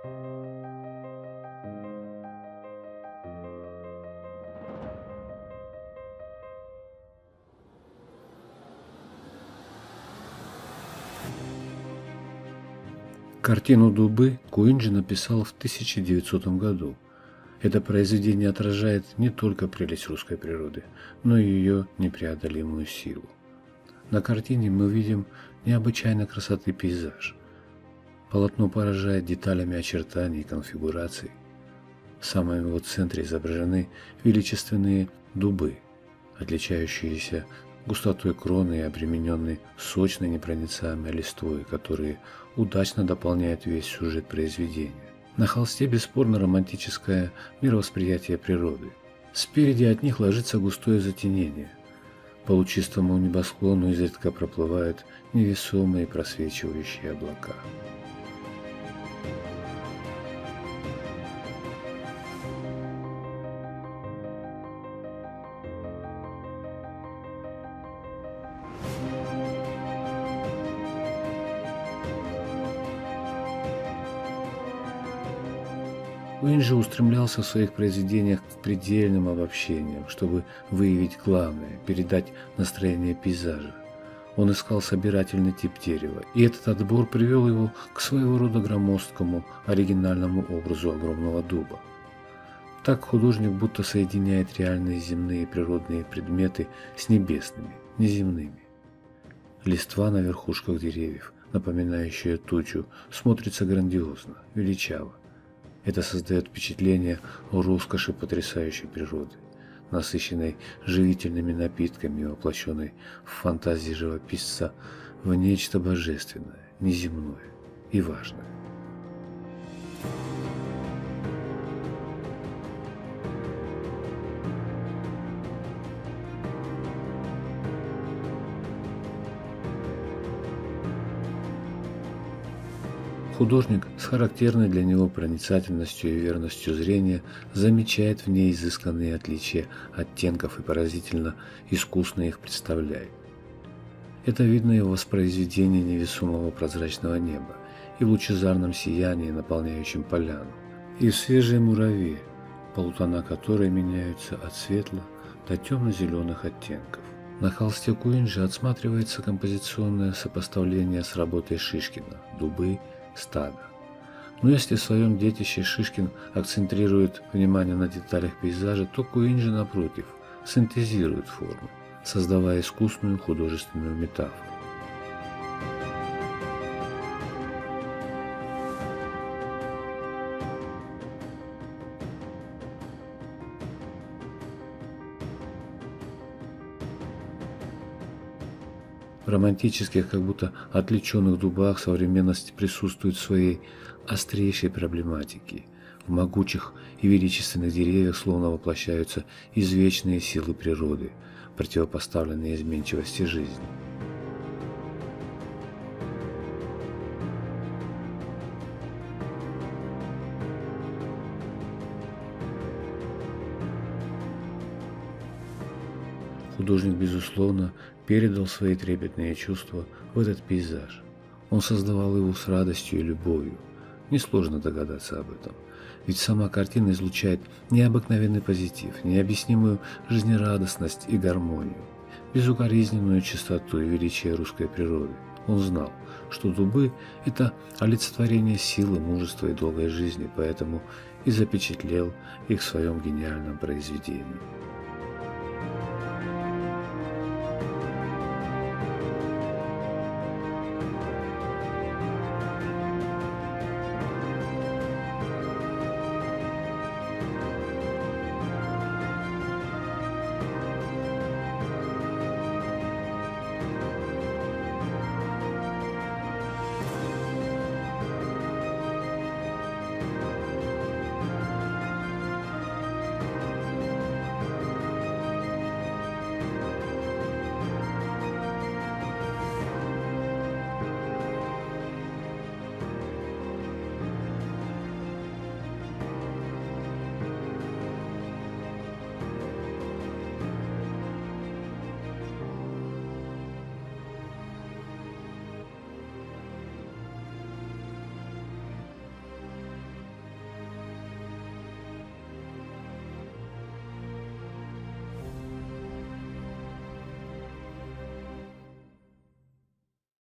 Картину «Дубы» Куинджи написал в 1900 году. Это произведение отражает не только прелесть русской природы, но и ее непреодолимую силу. На картине мы видим необычайно красоты пейзаж – Полотно поражает деталями очертаний и конфигураций. В самом его центре изображены величественные дубы, отличающиеся густотой кроны и обремененные сочной непроницаемой листвой, которые удачно дополняют весь сюжет произведения. На холсте бесспорно романтическое мировосприятие природы. Спереди от них ложится густое затенение. По лучистому небосклону изредка проплывают невесомые просвечивающие облака. Уин же устремлялся в своих произведениях к предельным обобщениям, чтобы выявить главное, передать настроение пейзажа. Он искал собирательный тип дерева, и этот отбор привел его к своего рода громоздкому, оригинальному образу огромного дуба. Так художник будто соединяет реальные земные природные предметы с небесными, неземными. Листва на верхушках деревьев, напоминающая тучу, смотрится грандиозно, величаво. Это создает впечатление роскоши потрясающей природы, насыщенной живительными напитками и воплощенной в фантазии живописца в нечто божественное, неземное и важное. Художник с характерной для него проницательностью и верностью зрения замечает в ней изысканные отличия оттенков и поразительно искусно их представляет. Это видно и в воспроизведении невесомого прозрачного неба, и в лучезарном сиянии, наполняющем поляну, и в свежей мураве, полутона которой меняются от светло до темно-зеленых оттенков. На холсте Куинджи отсматривается композиционное сопоставление с работой Шишкина «Дубы», стада. Но если в своем детище Шишкин акцентрирует внимание на деталях пейзажа, то Куинджи, напротив, синтезирует форму, создавая искусную художественную метафору. Романтических, как будто отвлеченных дубах современность присутствует в своей острейшей проблематике. В могучих и величественных деревьях словно воплощаются извечные силы природы, противопоставленные изменчивости жизни. Художник, безусловно, передал свои трепетные чувства в этот пейзаж. Он создавал его с радостью и любовью. Несложно догадаться об этом. Ведь сама картина излучает необыкновенный позитив, необъяснимую жизнерадостность и гармонию, безукоризненную чистоту и величие русской природы. Он знал, что дубы – это олицетворение силы, мужества и долгой жизни, поэтому и запечатлел их в своем гениальном произведении.